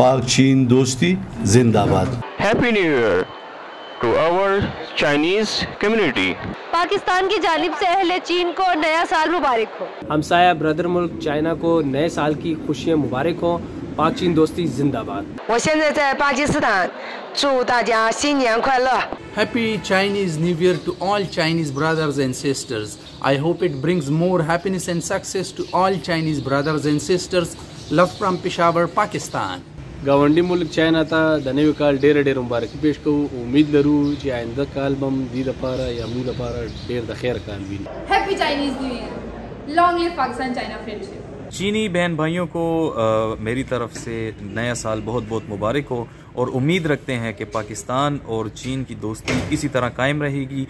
پاک چین دوستی زندہ باد۔ Happy new year to our Chinese community Pakistan کی جانب سے اہل چین کو نیا سال مبارک ہو۔ ہمسایہ بردر ملک چائنا کو نئے سال کی خوشیاں مبارک ہوں۔ پاک چین دوستی زندہ باد۔ Happy Chinese new year to all Chinese brothers and sisters I hope it brings more happiness and success to all Chinese brothers and sisters love from Peshawar Pakistan گاونڈی ملک چائنا تا د نوې کال ډېر ډېر مبارکي پیش کو امید لرو چې آئندہ کال بم دید پارا یا موږ پارا ډېر د خیر کال وي happy Chinese new year long live Pakistan China friendship چینی بہن بھائیوں کو میری طرف سے نیا سال بہت بہت مبارک ہو اور امید رکھتے ہیں کہ پاکستان اور چین کی دوستی اسی طرح قائم رہے گی۔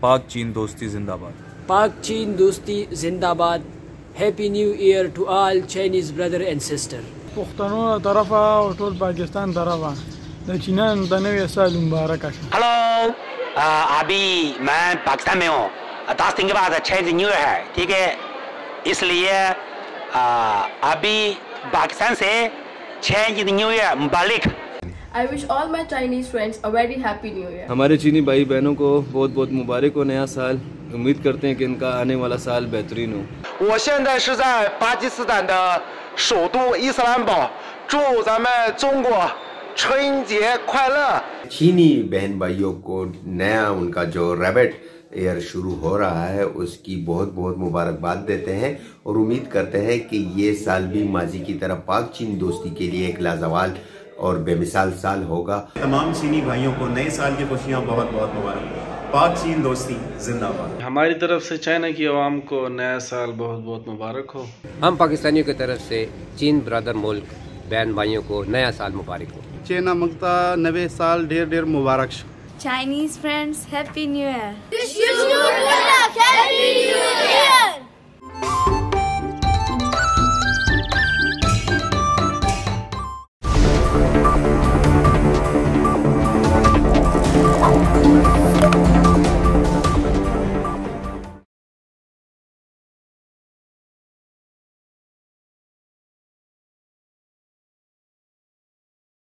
پاک چین دوستی زندہ باد۔ پاک چین دوستی زندہ باد۔ Happy new year to all Chinese brother and sister پښتنو طرفه او ټول پاکستان طرفه. د چینان د نوې سال مبارک شه. هلو ابھی میں پاکستان میں ہوں. دس دن کے بعد چینج ہے ٹھیک ہے؟ اس لیے ابھی پاکستان سے چینج نیو ایئر مبارک. I wish all my Chinese friends a very happy new year. ہمارے چینی بھائی بہنوں کو بہت بہت مبارک ہو نیا سال. امید کرتے ہیں کہ ان کا آنے والا سال بہترین ہو۔ چینی بہن بھائیوں کو نیا ان کا جو ریبٹ ایئر شروع ہو رہا ہے اس کی بہت بہت مبارکباد دیتے ہیں اور امید کرتے ہیں کہ یہ سال بھی ماضی کی طرح پاک چین دوستی کے لیے ایک لازوال اور بے مثال سال ہوگا۔ تمام چینی بھائیوں کو نئے سال کی خوشیاں بہت بہت مبارک۔ پاک چین دوستی زندہ باد۔ ہماری طرف سے چائنا کی عوام کو نیا سال بہت بہت مبارک ہو۔ ہم پاکستانیوں کی طرف سے چین برادر ملک بہن بھائیوں کو نیا سال مبارک ہو۔ چینا مکتا نوے سال ڈیر ڈیر مبارک شو۔ Chinese friends happy new year.